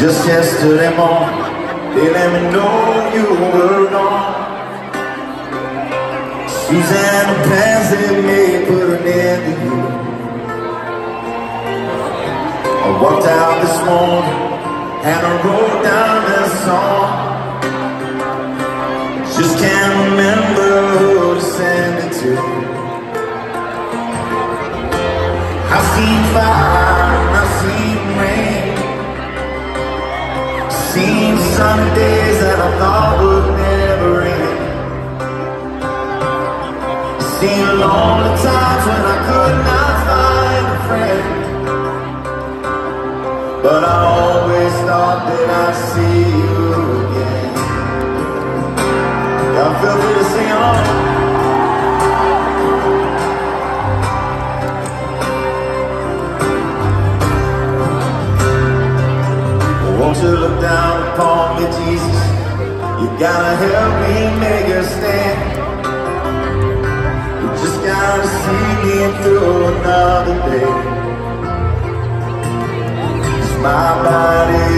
Just yesterday morning, they let me know you were gone. Suzanne, the plans they made put an end to you. I walked out this morning and I wrote down this song. Just can't remember who to send it to. I've seen fire Sunny days that I thought would never end. Seen lonely times when I could not find a friend. But I always thought that I'd see you again. Y'all feel free to sing along. Me, Jesus? You gotta help me make a stand. You just gotta see me through another day. my body's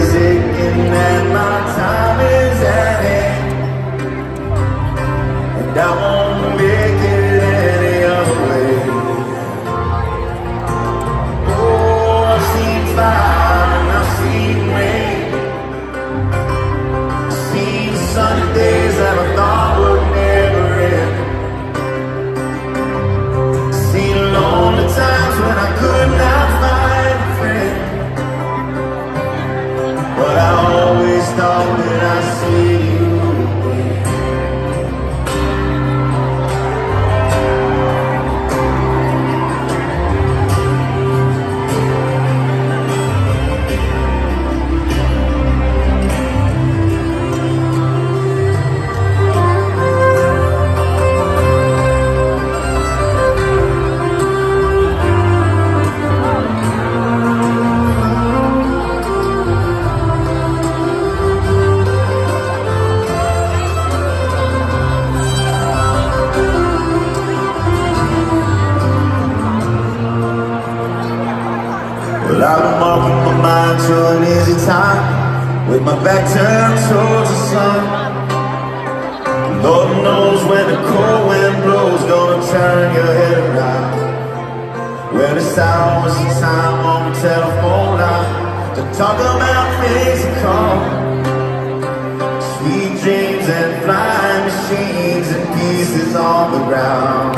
I've been walking my mind to an easy time with my back turned towards the sun. Lord knows when the cold wind blows, gonna turn your head around. Well, it's hours of time on the telephone line to talk about things to come. Sweet dreams and flying machines and pieces on the ground.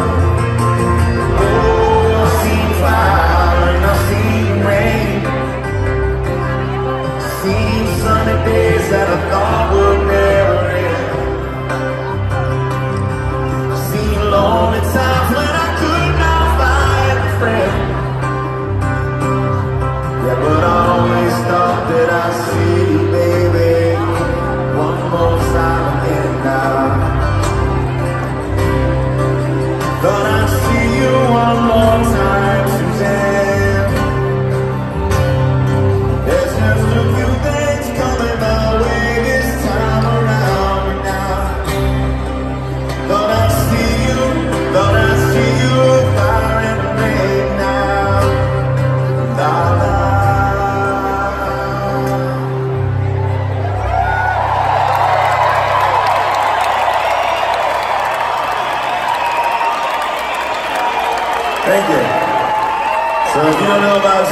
Seen sunny days that I thought would Thank you. So if you don't know about